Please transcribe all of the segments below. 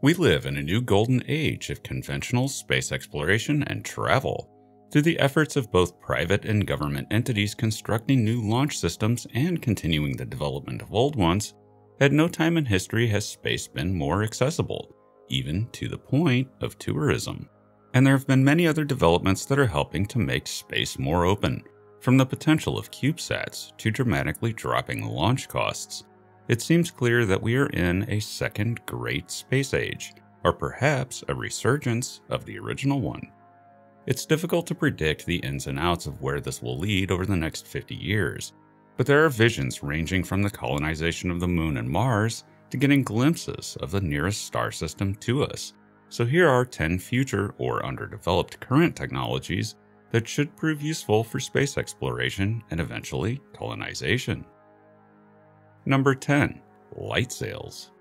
We live in a new golden age of conventional space exploration and travel. Through the efforts of both private and government entities constructing new launch systems and continuing the development of old ones, at no time in history has space been more accessible, even to the point of tourism. And there have been many other developments that are helping to make space more open, from the potential of CubeSats to dramatically dropping launch costs. It seems clear that we are in a second great space age, or perhaps a resurgence of the original one. It's difficult to predict the ins and outs of where this will lead over the next 50 years, but there are visions ranging from the colonization of the moon and Mars to getting glimpses of the nearest star system to us. So here are 10 future or underdeveloped current technologies that should prove useful for space exploration and eventually colonization. Number 10. Light sails.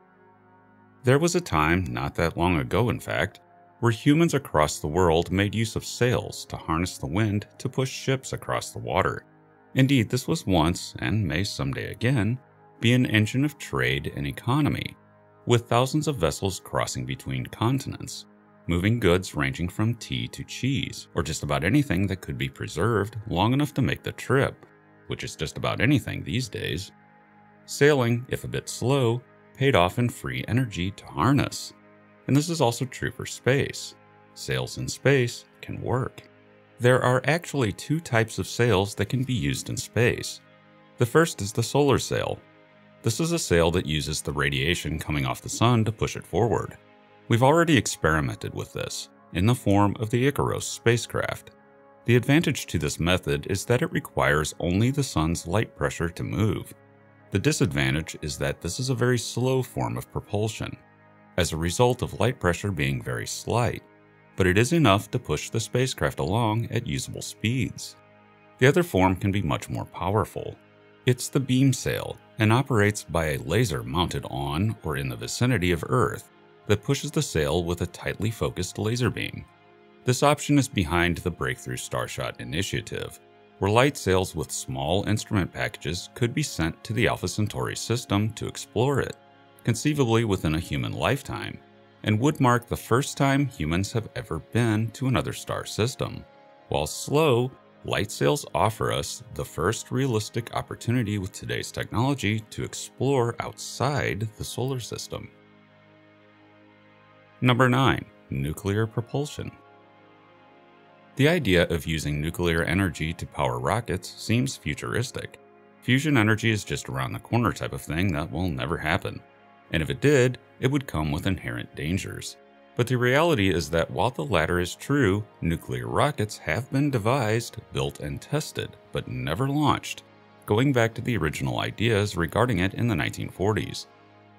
There was a time, not that long ago in fact, where humans across the world made use of sails to harness the wind to push ships across the water. Indeed, this was once, and may someday again, be an engine of trade and economy, with thousands of vessels crossing between continents, moving goods ranging from tea to cheese, or just about anything that could be preserved long enough to make the trip, which is just about anything these days. Sailing, if a bit slow, paid off in free energy to harness. And this is also true for space. Sails in space can work. There are actually two types of sails that can be used in space. The first is the solar sail, this is a sail that uses the radiation coming off the sun to push it forward. We've already experimented with this, in the form of the IKAROS spacecraft. The advantage to this method is that it requires only the sun's light pressure to move. The disadvantage is that this is a very slow form of propulsion, as a result of light pressure being very slight, but it is enough to push the spacecraft along at usable speeds. The other form can be much more powerful. It's the beam sail, and operates by a laser mounted on or in the vicinity of Earth that pushes the sail with a tightly focused laser beam. This option is behind the Breakthrough Starshot initiative, where light sails with small instrument packages could be sent to the Alpha Centauri system to explore it, conceivably within a human lifetime, and would mark the first time humans have ever been to another star system. While slow, light sails offer us the first realistic opportunity with today's technology to explore outside the solar system. Number 9. Nuclear propulsion. The idea of using nuclear energy to power rockets seems futuristic. Fusion energy is just around the corner type of thing that will never happen. And if it did, it would come with inherent dangers. But the reality is that while the latter is true, nuclear rockets have been devised, built, and tested, but never launched, going back to the original ideas regarding it in the 1940s.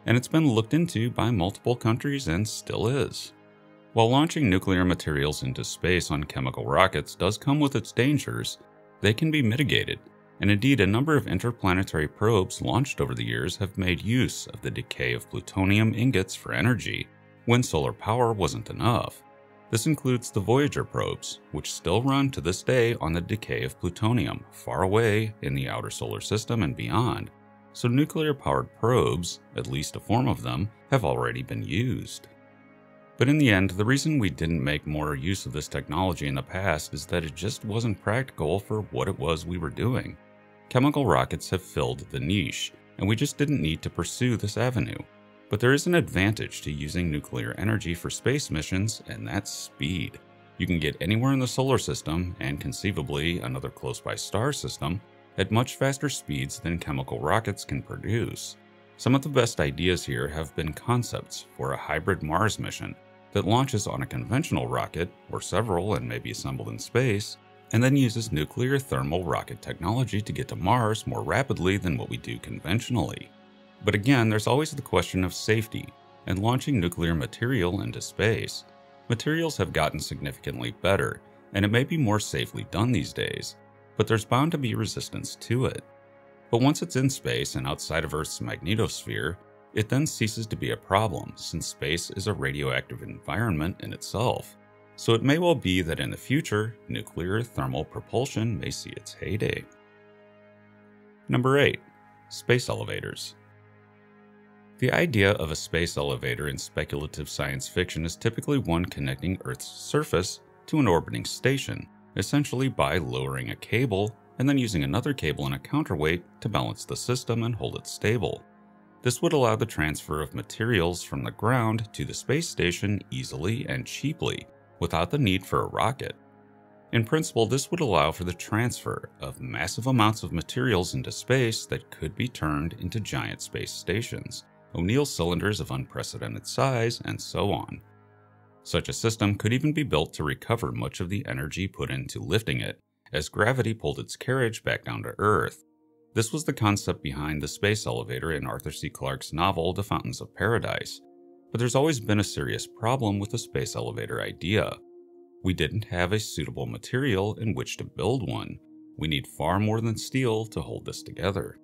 And it's been looked into by multiple countries and still is. While launching nuclear materials into space on chemical rockets does come with its dangers, they can be mitigated, and indeed a number of interplanetary probes launched over the years have made use of the decay of plutonium ingots for energy when solar power wasn't enough. This includes the Voyager probes, which still run to this day on the decay of plutonium far away in the outer solar system and beyond. So nuclear powered probes, at least a form of them, have already been used. But in the end, the reason we didn't make more use of this technology in the past is that it just wasn't practical for what it was we were doing. Chemical rockets have filled the niche, and we just didn't need to pursue this avenue. But there is an advantage to using nuclear energy for space missions, and that's speed. You can get anywhere in the solar system, and conceivably another close by star system, at much faster speeds than chemical rockets can produce. Some of the best ideas here have been concepts for a hybrid Mars mission that launches on a conventional rocket, or several and may be assembled in space, and then uses nuclear thermal rocket technology to get to Mars more rapidly than what we do conventionally. But again, there's always the question of safety and launching nuclear material into space. Materials have gotten significantly better, and it may be more safely done these days, but there's bound to be resistance to it. But once it's in space and outside of Earth's magnetosphere, it then ceases to be a problem since space is a radioactive environment in itself. So it may well be that in the future, nuclear thermal propulsion may see its heyday. Number 8. Space Elevators The idea of a space elevator in speculative science fiction is typically one connecting Earth's surface to an orbiting station, essentially by lowering a cable and then using another cable and a counterweight to balance the system and hold it stable. This would allow the transfer of materials from the ground to the space station easily and cheaply, without the need for a rocket. In principle, this would allow for the transfer of massive amounts of materials into space that could be turned into giant space stations, O'Neill cylinders of unprecedented size, and so on. Such a system could even be built to recover much of the energy put into lifting it, as gravity pulled its carriage back down to Earth. This was the concept behind the space elevator in Arthur C. Clarke's novel The Fountains of Paradise. But there's always been a serious problem with the space elevator idea. We didn't have a suitable material in which to build one. We need far more than steel to hold this together.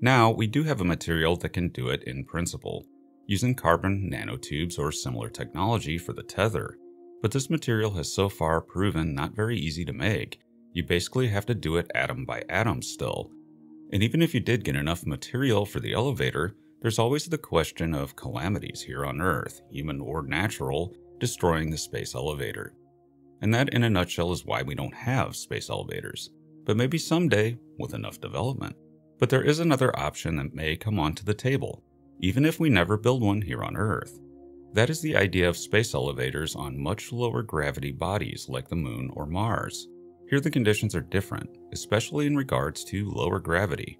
Now, we do have a material that can do it in principle, using carbon nanotubes or similar technology for the tether. But this material has so far proven not very easy to make. You basically have to do it atom by atom still. And even if you did get enough material for the elevator, there's always the question of calamities here on Earth, human or natural, destroying the space elevator. And that, in a nutshell, is why we don't have space elevators. But maybe someday, with enough development. But there is another option that may come onto the table, even if we never build one here on Earth. That is the idea of space elevators on much lower gravity bodies like the Moon or Mars. Here the conditions are different, especially in regards to lower gravity.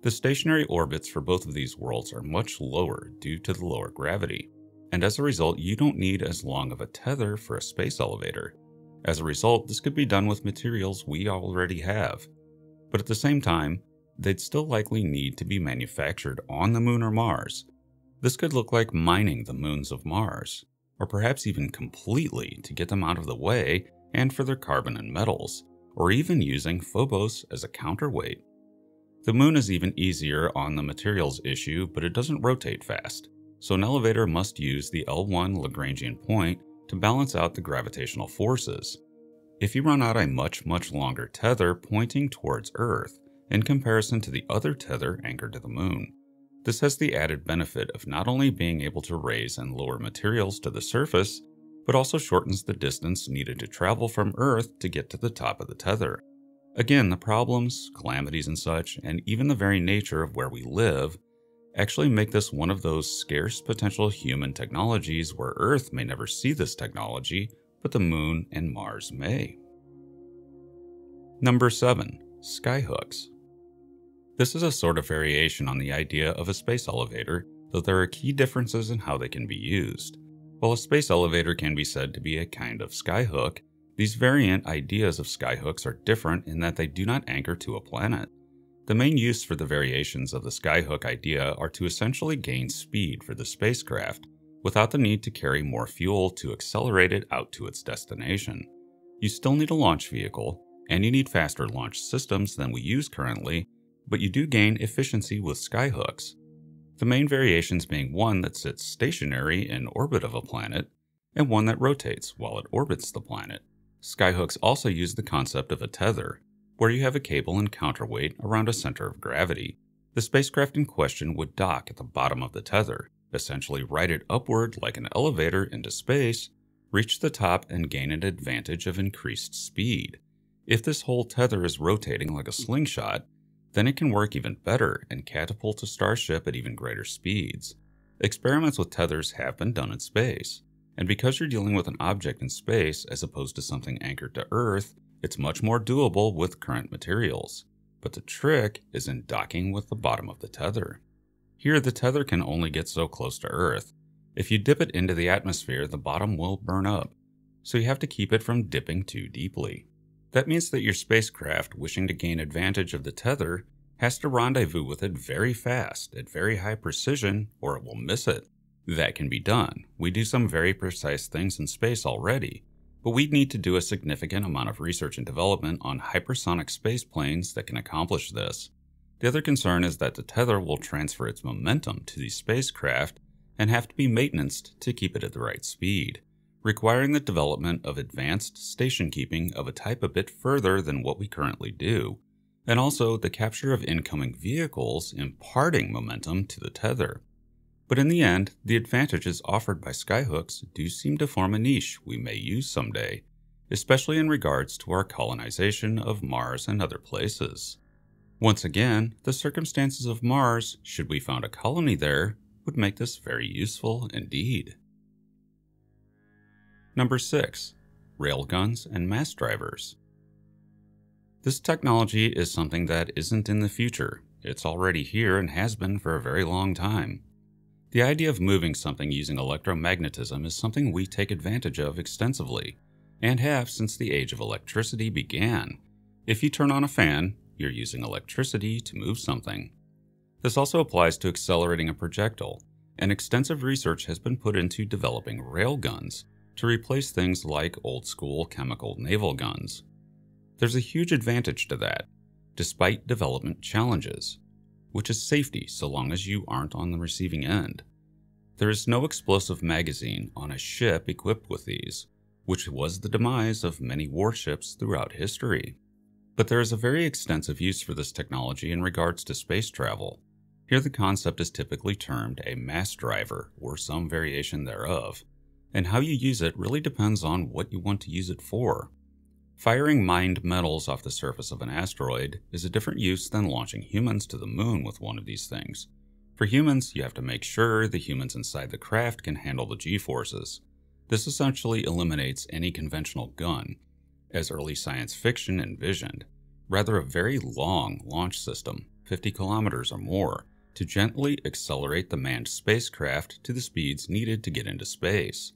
The stationary orbits for both of these worlds are much lower due to the lower gravity, and as a result, you don't need as long of a tether for a space elevator. As a result, this could be done with materials we already have. But at the same time, they'd still likely need to be manufactured on the moon or Mars. This could look like mining the moons of Mars, or perhaps even completely to get them out of the way and for their carbon and metals, or even using Phobos as a counterweight. The moon is even easier on the materials issue, but it doesn't rotate fast, so an elevator must use the L1 Lagrangian point to balance out the gravitational forces. If you run out a much, much longer tether pointing towards Earth in comparison to the other tether anchored to the moon, this has the added benefit of not only being able to raise and lower materials to the surface, but also shortens the distance needed to travel from Earth to get to the top of the tether. Again, the problems, calamities, and such, and even the very nature of where we live, actually make this one of those scarce potential human technologies where Earth may never see this technology, but the Moon and Mars may. Number 7. Skyhooks. This is a sort of variation on the idea of a space elevator, though there are key differences in how they can be used. While a space elevator can be said to be a kind of skyhook, these variant ideas of skyhooks are different in that they do not anchor to a planet. The main use for the variations of the skyhook idea are to essentially gain speed for the spacecraft, without the need to carry more fuel to accelerate it out to its destination. You still need a launch vehicle, and you need faster launch systems than we use currently, but you do gain efficiency with skyhooks. The main variations being one that sits stationary in orbit of a planet, and one that rotates while it orbits the planet. Skyhooks also use the concept of a tether, where you have a cable and counterweight around a center of gravity. The spacecraft in question would dock at the bottom of the tether, essentially ride it upward like an elevator into space, reach the top, and gain an advantage of increased speed. If this whole tether is rotating like a slingshot, then it can work even better and catapult a starship at even greater speeds. Experiments with tethers have been done in space. And because you're dealing with an object in space as opposed to something anchored to Earth, it's much more doable with current materials. But the trick is in docking with the bottom of the tether. Here, the tether can only get so close to Earth. If you dip it into the atmosphere, the bottom will burn up, so you have to keep it from dipping too deeply. That means that your spacecraft, wishing to gain advantage of the tether, has to rendezvous with it very fast at very high precision, or it will miss it. That can be done. We do some very precise things in space already, but we'd need to do a significant amount of research and development on hypersonic space planes that can accomplish this. The other concern is that the tether will transfer its momentum to the spacecraft and have to be maintained to keep it at the right speed, requiring the development of advanced station keeping of a type a bit further than what we currently do, and also the capture of incoming vehicles imparting momentum to the tether. But in the end, the advantages offered by skyhooks do seem to form a niche we may use someday, especially in regards to our colonization of Mars and other places. Once again, the circumstances of Mars, should we found a colony there, would make this very useful indeed. Number 6. Railguns and mass drivers. This technology is something that isn't in the future. It's already here and has been for a very long time. The idea of moving something using electromagnetism is something we take advantage of extensively, and have since the age of electricity began. If you turn on a fan, you're using electricity to move something. This also applies to accelerating a projectile, and extensive research has been put into developing railguns to replace things like old school chemical naval guns. There's a huge advantage to that, despite development challenges which is safety so long as you aren't on the receiving end. There is no explosive magazine on a ship equipped with these, which was the demise of many warships throughout history. But there is a very extensive use for this technology in regards to space travel. Here, the concept is typically termed a mass driver or some variation thereof, and how you use it really depends on what you want to use it for. Firing mined metals off the surface of an asteroid is a different use than launching humans to the moon with one of these things. For humans, you have to make sure the humans inside the craft can handle the g forces. This essentially eliminates any conventional gun, as early science fiction envisioned, rather a very long launch system, 50 kilometers or more, to gently accelerate the manned spacecraft to the speeds needed to get into space.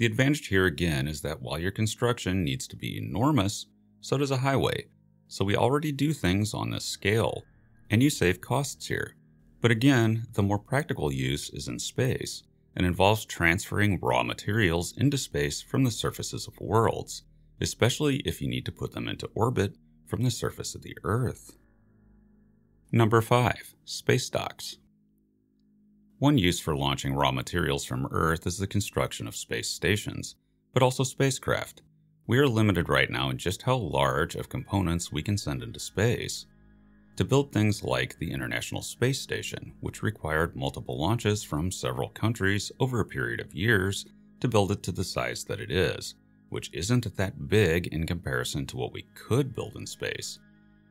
The advantage here again is that while your construction needs to be enormous, so does a highway. So we already do things on this scale, and you save costs here. But again, the more practical use is in space and involves transferring raw materials into space from the surfaces of worlds, especially if you need to put them into orbit from the surface of the Earth. Number 5. Space Docks. One use for launching raw materials from Earth is the construction of space stations, but also spacecraft. We are limited right now in just how large of components we can send into space. To build things like the International Space Station, which required multiple launches from several countries over a period of years to build it to the size that it is, which isn't that big in comparison to what we could build in space.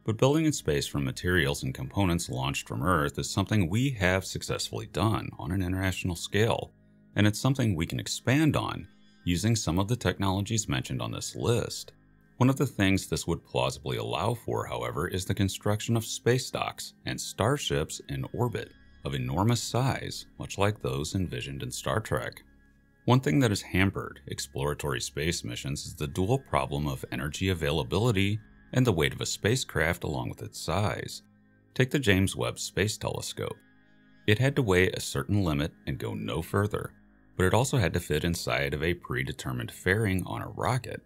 But building in space from materials and components launched from Earth is something we have successfully done on an international scale, and it's something we can expand on using some of the technologies mentioned on this list. One of the things this would plausibly allow for, however, is the construction of space docks and starships in orbit of enormous size, much like those envisioned in Star Trek. One thing that has hampered exploratory space missions is the dual problem of energy availability and the weight of a spacecraft along with its size. Take the James Webb Space Telescope. It had to weigh a certain limit and go no further, but it also had to fit inside of a predetermined fairing on a rocket,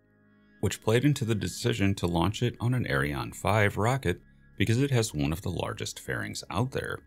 which played into the decision to launch it on an Ariane 5 rocket because it has one of the largest fairings out there.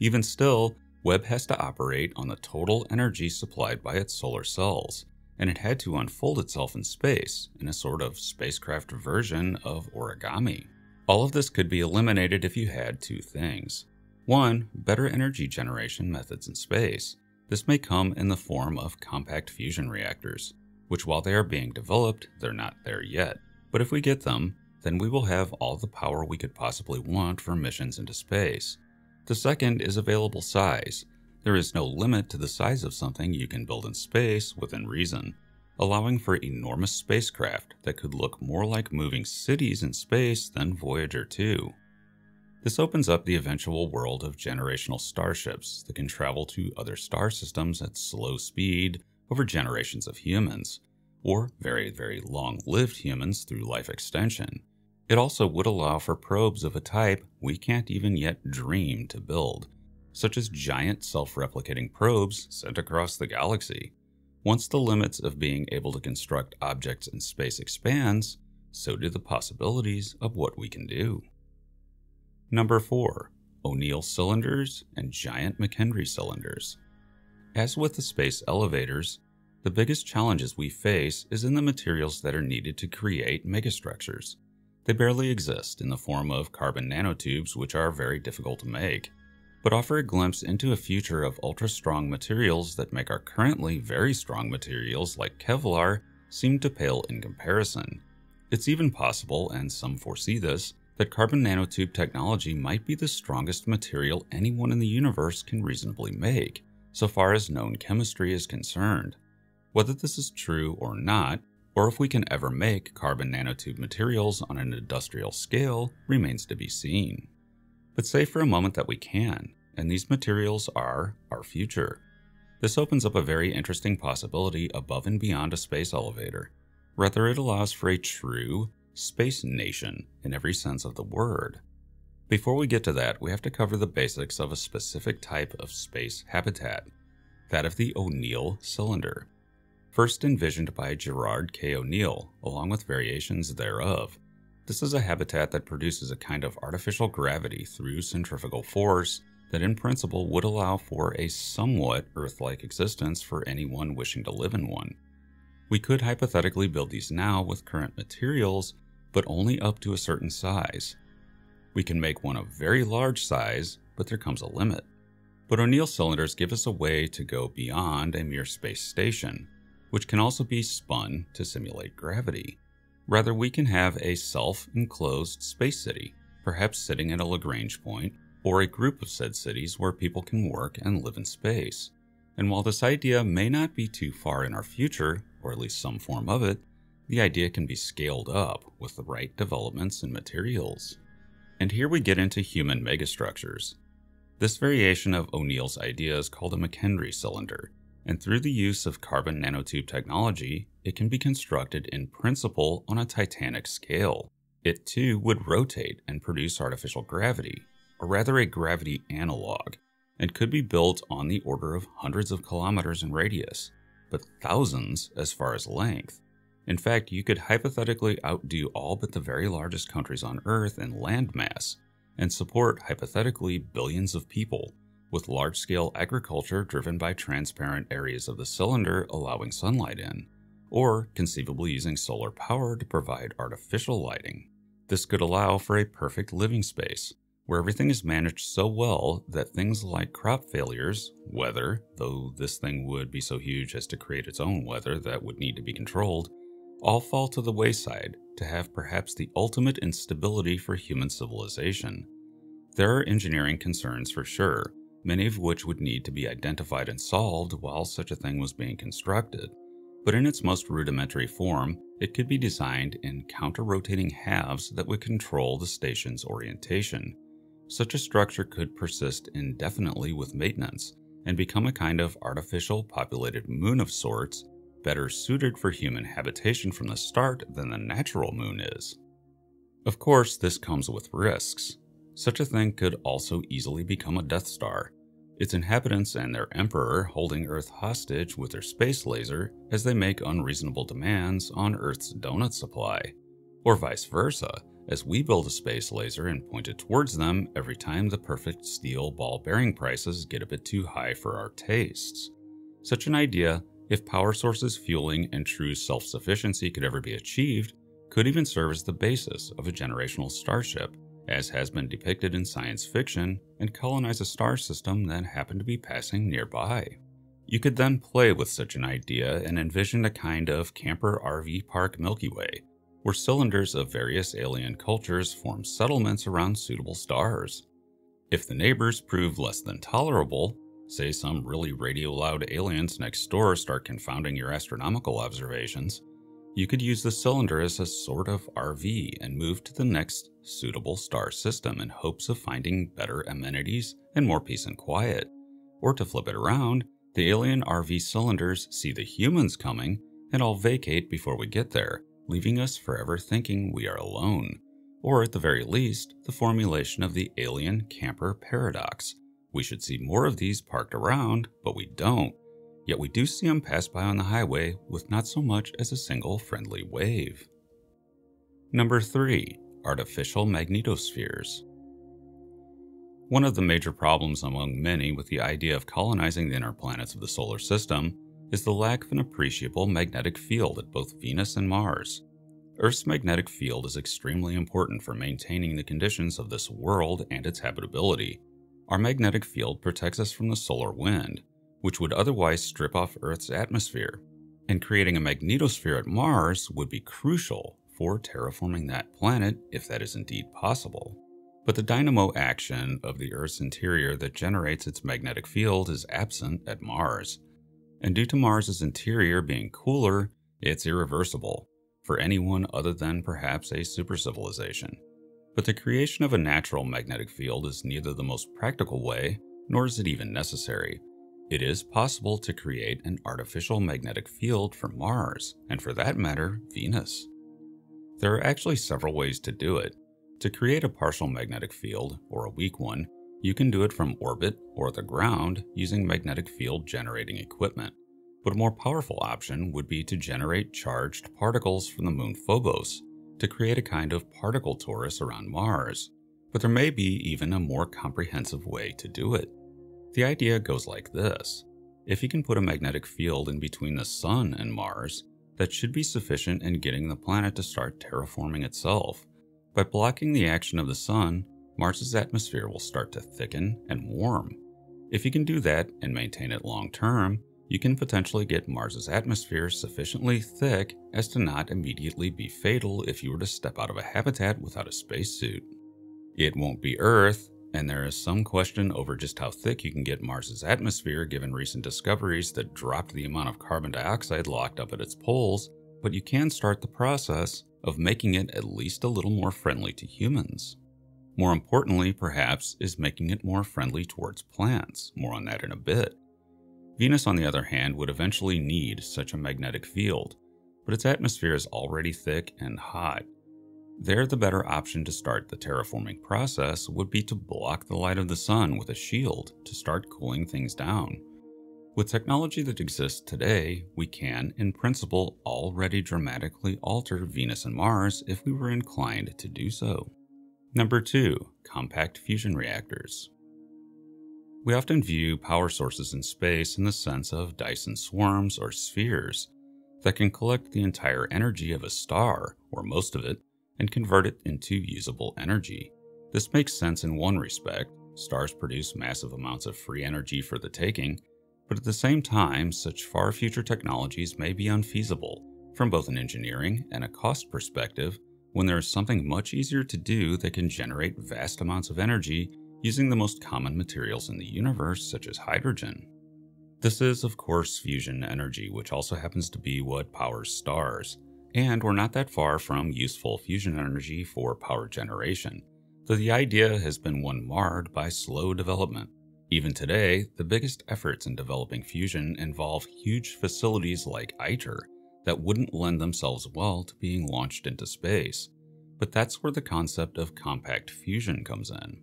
Even still, Webb has to operate on the total energy supplied by its solar cells, and it had to unfold itself in space in a sort of spacecraft version of origami. All of this could be eliminated if you had two things. One, better energy generation methods in space. This may come in the form of compact fusion reactors, which while they are being developed, they're not there yet. But if we get them, then we will have all the power we could possibly want for missions into space. The second is available size, there is no limit to the size of something you can build in space within reason, allowing for enormous spacecraft that could look more like moving cities in space than Voyager 2. This opens up the eventual world of generational starships that can travel to other star systems at slow speed over generations of humans, or very, very long lived humans through life extension. It also would allow for probes of a type we can't even yet dream to build, such as giant self replicating probes sent across the galaxy. Once the limits of being able to construct objects in space expands, so do the possibilities of what we can do. Number 4. O'Neill cylinders and giant McKendree cylinders. As with the space elevators, the biggest challenges we face is in the materials that are needed to create megastructures. They barely exist in the form of carbon nanotubes, which are very difficult to make. But offer a glimpse into a future of ultra strong materials that make our currently very strong materials like Kevlar seem to pale in comparison. It's even possible, and some foresee this, that carbon nanotube technology might be the strongest material anyone in the universe can reasonably make, so far as known chemistry is concerned. Whether this is true or not, or if we can ever make carbon nanotube materials on an industrial scale, remains to be seen. But say for a moment that we can, and these materials are our future. This opens up a very interesting possibility above and beyond a space elevator. Rather, it allows for a true space nation in every sense of the word. Before we get to that, we have to cover the basics of a specific type of space habitat, that of the O'Neill cylinder. First envisioned by Gerard K. O'Neill, along with variations thereof, this is a habitat that produces a kind of artificial gravity through centrifugal force that in principle would allow for a somewhat Earth like existence for anyone wishing to live in one. We could hypothetically build these now with current materials, but only up to a certain size. We can make one of very large size, but there comes a limit. But O'Neill cylinders give us a way to go beyond a mere space station, which can also be spun to simulate gravity. Rather, we can have a self enclosed space city, perhaps sitting at a Lagrange point, or a group of said cities where people can work and live in space. And while this idea may not be too far in our future, or at least some form of it, the idea can be scaled up with the right developments and materials. And here we get into human megastructures. This variation of O'Neill's idea is called a McKendree cylinder, and through the use of carbon nanotube technology, it can be constructed in principle on a titanic scale. It too would rotate and produce artificial gravity, or rather a gravity analog, and could be built on the order of hundreds of kilometers in radius, but thousands as far as length. In fact, you could hypothetically outdo all but the very largest countries on Earth in landmass and support hypothetically billions of people, with large scale agriculture driven by transparent areas of the cylinder allowing sunlight in, or conceivably using solar power to provide artificial lighting. This could allow for a perfect living space, where everything is managed so well that things like crop failures, weather, though this thing would be so huge as to create its own weather that would need to be controlled, all fall to the wayside to have perhaps the ultimate instability for human civilization. There are engineering concerns for sure, many of which would need to be identified and solved while such a thing was being constructed. But in its most rudimentary form, it could be designed in counter rotating halves that would control the station's orientation such a structure could persist indefinitely with maintenance and become a kind of artificial populated moon of sorts, better suited for human habitation from the start than the natural moon is. Of course, this comes with risks. Such a thing could also easily become a Death Star, its inhabitants and their emperor holding Earth hostage with their space laser as they make unreasonable demands on Earth's donut supply, or vice versa as we build a space laser and point it towards them every time the perfect steel ball bearing prices get a bit too high for our tastes. Such an idea, if power sources, fueling, and true self sufficiency could ever be achieved, could even serve as the basis of a generational starship, as has been depicted in science fiction, and colonize a star system that happened to be passing nearby. You could then play with such an idea and envision a kind of camper RV park Milky Way, where cylinders of various alien cultures form settlements around suitable stars. If the neighbors prove less than tolerable, say some really radio loud aliens next door start confounding your astronomical observations, you could use the cylinder as a sort of RV and move to the next suitable star system in hopes of finding better amenities and more peace and quiet. Or to flip it around, the alien RV cylinders see the humans coming and all vacate before we get there, leaving us forever thinking we are alone, or at the very least, the formulation of the alien camper paradox. We should see more of these parked around, but we don't. Yet we do see them pass by on the highway with not so much as a single friendly wave. Number 3. Artificial magnetospheres. One of the major problems among many with the idea of colonizing the inner planets of the solar system is the lack of an appreciable magnetic field at both Venus and Mars. Earth's magnetic field is extremely important for maintaining the conditions of this world and its habitability. Our magnetic field protects us from the solar wind, which would otherwise strip off Earth's atmosphere, and creating a magnetosphere at Mars would be crucial for terraforming that planet if that is indeed possible. But the dynamo action of the Earth's interior that generates its magnetic field is absent at Mars. And due to Mars's interior being cooler, it's irreversible for anyone other than perhaps a supercivilization. But the creation of a natural magnetic field is neither the most practical way, nor is it even necessary. It is possible to create an artificial magnetic field for Mars, and for that matter, Venus. There are actually several ways to do it, to create a partial magnetic field, or a weak one, you can do it from orbit or the ground using magnetic field generating equipment. But a more powerful option would be to generate charged particles from the moon Phobos to create a kind of particle torus around Mars. But there may be even a more comprehensive way to do it. The idea goes like this if you can put a magnetic field in between the Sun and Mars, that should be sufficient in getting the planet to start terraforming itself by blocking the action of the sun, Mars's atmosphere will start to thicken and warm. If you can do that and maintain it long term, you can potentially get Mars's atmosphere sufficiently thick as to not immediately be fatal if you were to step out of a habitat without a spacesuit. It won't be Earth, and there is some question over just how thick you can get Mars's atmosphere given recent discoveries that dropped the amount of carbon dioxide locked up at its poles, but you can start the process of making it at least a little more friendly to humans. More importantly, perhaps, is making it more friendly towards plants. More on that in a bit. Venus, on the other hand, would eventually need such a magnetic field, but its atmosphere is already thick and hot. There, the better option to start the terraforming process would be to block the light of the sun with a shield to start cooling things down. With technology that exists today, we can, in principle, already dramatically alter Venus and Mars if we were inclined to do so. Number 2. Compact fusion reactors. We often view power sources in space in the sense of Dyson swarms or spheres that can collect the entire energy of a star, or most of it, and convert it into usable energy. This makes sense in one respect. Stars produce massive amounts of free energy for the taking, but at the same time, such far future technologies may be unfeasible from both an engineering and a cost perspective when there is something much easier to do that can generate vast amounts of energy using the most common materials in the universe, such as hydrogen. This is, of course, fusion energy, which also happens to be what powers stars, and we're not that far from useful fusion energy for power generation, though the idea has been one marred by slow development. Even today, the biggest efforts in developing fusion involve huge facilities like ITER that wouldn't lend themselves well to being launched into space. But that's where the concept of compact fusion comes in.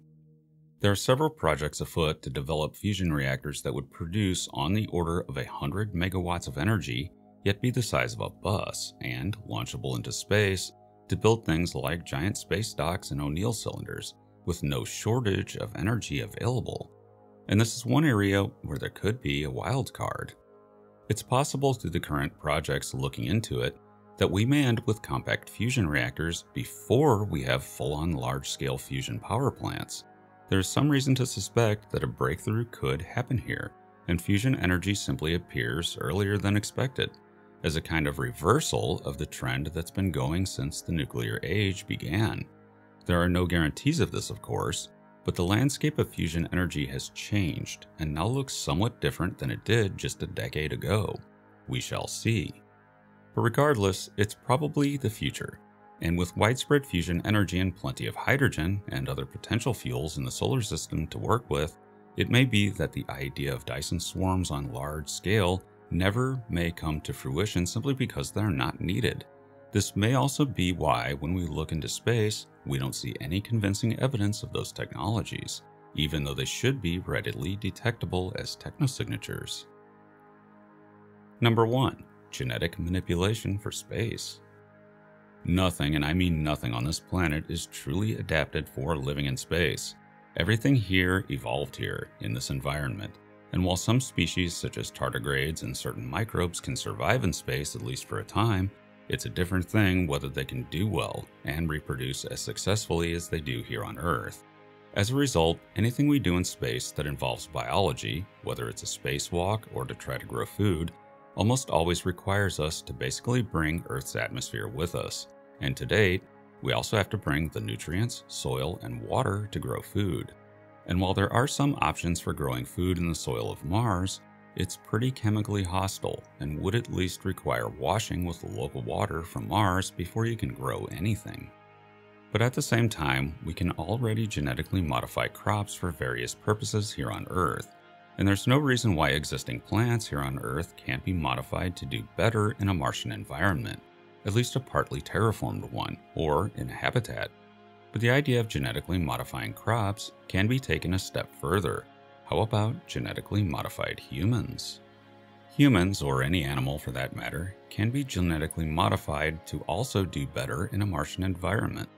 There are several projects afoot to develop fusion reactors that would produce on the order of 100 megawatts of energy, yet be the size of a bus and launchable into space to build things like giant space docks and O'Neill cylinders, with no shortage of energy available and this is one area where there could be a wild card. It's possible through the current projects looking into it that we may end with compact fusion reactors before we have full on large scale fusion power plants. There is some reason to suspect that a breakthrough could happen here, and fusion energy simply appears earlier than expected, as a kind of reversal of the trend that's been going since the nuclear age began. There are no guarantees of this, of course, but the landscape of fusion energy has changed and now looks somewhat different than it did just a decade ago. We shall see. But regardless, it's probably the future. And with widespread fusion energy and plenty of hydrogen and other potential fuels in the solar system to work with, it may be that the idea of Dyson swarms on large scale never may come to fruition simply because they're not needed. This may also be why, when we look into space, we don't see any convincing evidence of those technologies, even though they should be readily detectable as technosignatures. Number 1. Genetic manipulation for space. Nothing, and I mean nothing on this planet, is truly adapted for living in space. Everything here evolved here, in this environment. And while some species, such as tardigrades and certain microbes, can survive in space at least for a time, it's a different thing whether they can do well and reproduce as successfully as they do here on Earth. As a result, anything we do in space that involves biology, whether it's a spacewalk or to try to grow food, almost always requires us to basically bring Earth's atmosphere with us. And to date, we also have to bring the nutrients, soil, and water to grow food. And while there are some options for growing food in the soil of Mars, it's pretty chemically hostile and would at least require washing with local water from Mars before you can grow anything. But at the same time, we can already genetically modify crops for various purposes here on Earth, and there's no reason why existing plants here on Earth can't be modified to do better in a Martian environment, at least a partly terraformed one, or in a habitat. But the idea of genetically modifying crops can be taken a step further. How about genetically modified humans? Humans, or any animal for that matter, can be genetically modified to also do better in a Martian environment.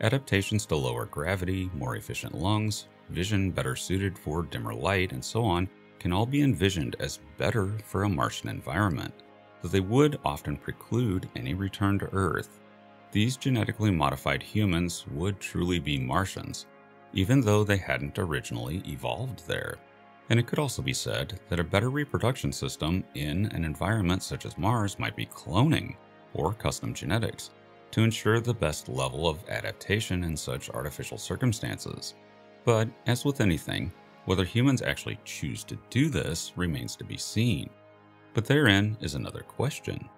Adaptations to lower gravity, more efficient lungs, vision better suited for dimmer light, and so on can all be envisioned as better for a Martian environment, though they would often preclude any return to Earth. These genetically modified humans would truly be Martians, even though they hadn't originally evolved there. And it could also be said that a better reproduction system in an environment such as Mars might be cloning or custom genetics, to ensure the best level of adaptation in such artificial circumstances. But, as with anything, whether humans actually choose to do this remains to be seen. But therein is another question.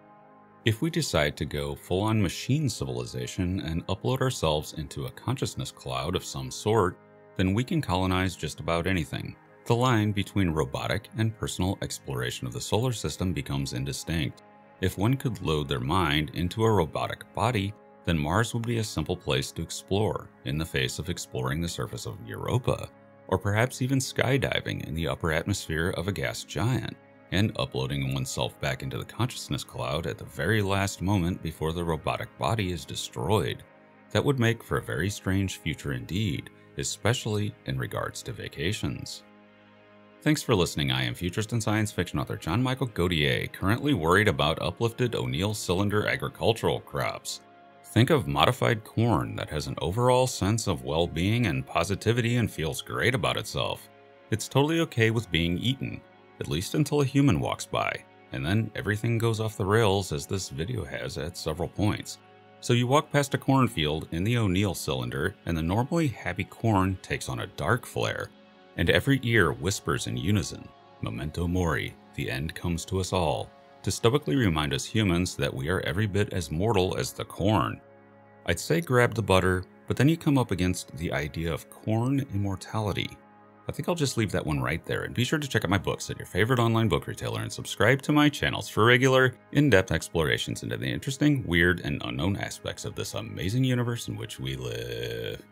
If we decide to go full on machine civilization and upload ourselves into a consciousness cloud of some sort, then we can colonize just about anything. The line between robotic and personal exploration of the solar system becomes indistinct. If one could load their mind into a robotic body, then Mars would be a simple place to explore in the face of exploring the surface of Europa, or perhaps even skydiving in the upper atmosphere of a gas giant, and uploading oneself back into the consciousness cloud at the very last moment before the robotic body is destroyed. That would make for a very strange future indeed, especially in regards to vacations. Thanks for listening. I am futurist and science fiction author John Michael Godier, currently worried about uplifted O'Neill cylinder agricultural crops. Think of modified corn that has an overall sense of well being and positivity and feels great about itself. It's totally okay with being eaten, at least until a human walks by, and then everything goes off the rails as this video has at several points. So you walk past a cornfield in the O'Neill cylinder, and the normally happy corn takes on a dark flare and every ear whispers in unison, Memento Mori, the end comes to us all, to stoically remind us humans that we are every bit as mortal as the corn. I'd say grab the butter, but then you come up against the idea of corn immortality. I think I'll just leave that one right there and be sure to check out my books at your favorite online book retailer and subscribe to my channels for regular, in-depth explorations into the interesting, weird, and unknown aspects of this amazing universe in which we live.